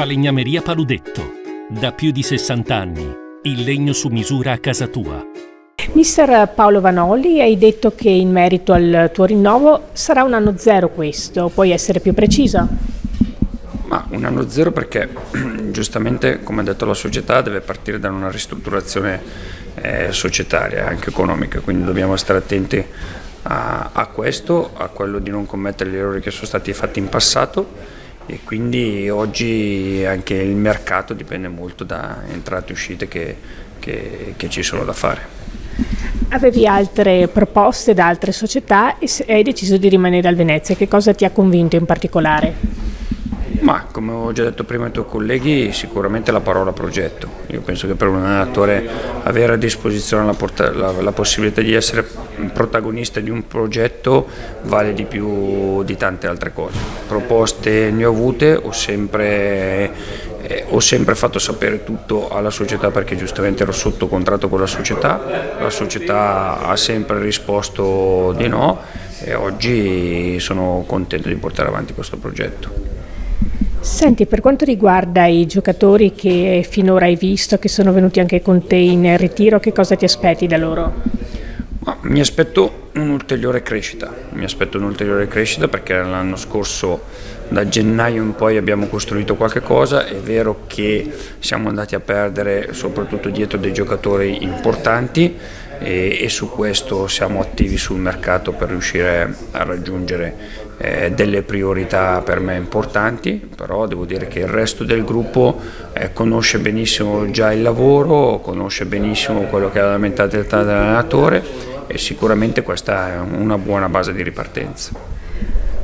Falegnameria Paludetto. Da più di 60 anni. Il legno su misura a casa tua. Mister Paolo Vanolli, hai detto che in merito al tuo rinnovo sarà un anno zero questo, puoi essere più precisa? Ma un anno zero perché giustamente, come ha detto la società, deve partire da una ristrutturazione eh, societaria, anche economica, quindi dobbiamo stare attenti a, a questo, a quello di non commettere gli errori che sono stati fatti in passato e quindi oggi anche il mercato dipende molto da entrate e uscite che, che, che ci sono da fare. Avevi altre proposte da altre società e hai deciso di rimanere al Venezia, che cosa ti ha convinto in particolare? Ma come ho già detto prima ai tuoi colleghi, sicuramente la parola progetto. Io penso che per un allenatore avere a disposizione la, la, la, possibilità di essere protagonista di un progetto vale di più di tante altre cose. Proposte ne ho avute, ho sempre, eh, ho sempre fatto sapere tutto alla società perché giustamente ero sotto contratto con la società, la società ha sempre risposto di no e oggi sono contento di portare avanti questo progetto. Senti, per quanto riguarda i giocatori che finora hai visto, che sono venuti anche con te in ritiro, che cosa ti aspetti da loro? Ma mi aspetto un'ulteriore crescita, mi aspetto un'ulteriore crescita perché l'anno scorso da gennaio in poi abbiamo costruito qualche cosa, è vero che siamo andati a perdere soprattutto dietro dei giocatori importanti e, e su questo siamo attivi sul mercato per riuscire a raggiungere eh, delle priorità per me importanti, però devo dire che il resto del gruppo eh, conosce benissimo già il lavoro, conosce benissimo quello che è la mentalità dell'allenatore e sicuramente questa è una buona base di ripartenza.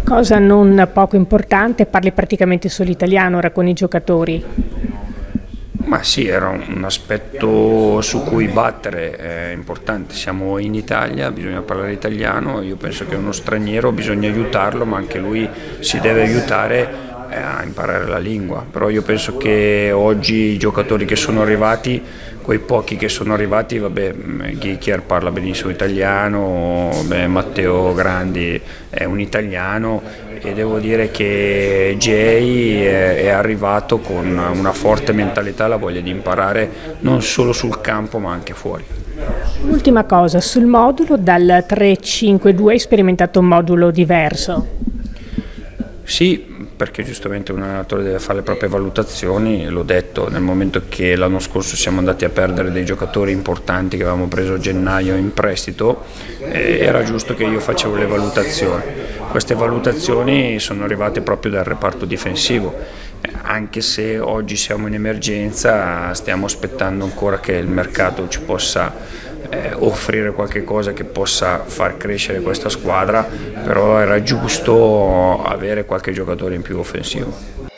Cosa non poco importante, parli praticamente solo italiano ora con i giocatori. Ma sì, era un aspetto su cui battere è importante. Siamo in Italia, bisogna parlare italiano, io penso che uno straniero bisogna aiutarlo, ma anche lui si deve aiutare a imparare la lingua. Però io penso che oggi i giocatori che sono arrivati quei pochi che sono arrivati, vabbè, Ghichier parla benissimo italiano, beh, Matteo Grandi è un italiano e devo dire che Jay è arrivato con una forte mentalità, la voglia di imparare non solo sul campo ma anche fuori. Ultima cosa, sul modulo dal 352 hai sperimentato un modulo diverso? Sì, perché giustamente un allenatore deve fare le proprie valutazioni, l'ho detto nel momento che l'anno scorso siamo andati a perdere dei giocatori importanti che avevamo preso a gennaio in prestito, eh, era giusto che io facevo le valutazioni. Queste valutazioni sono arrivate proprio dal reparto difensivo, eh, anche se oggi siamo in emergenza stiamo aspettando ancora che il mercato ci possa eh, offrire qualche cosa che possa far crescere questa squadra, però era giusto avere qualche giocatore in più offensivo.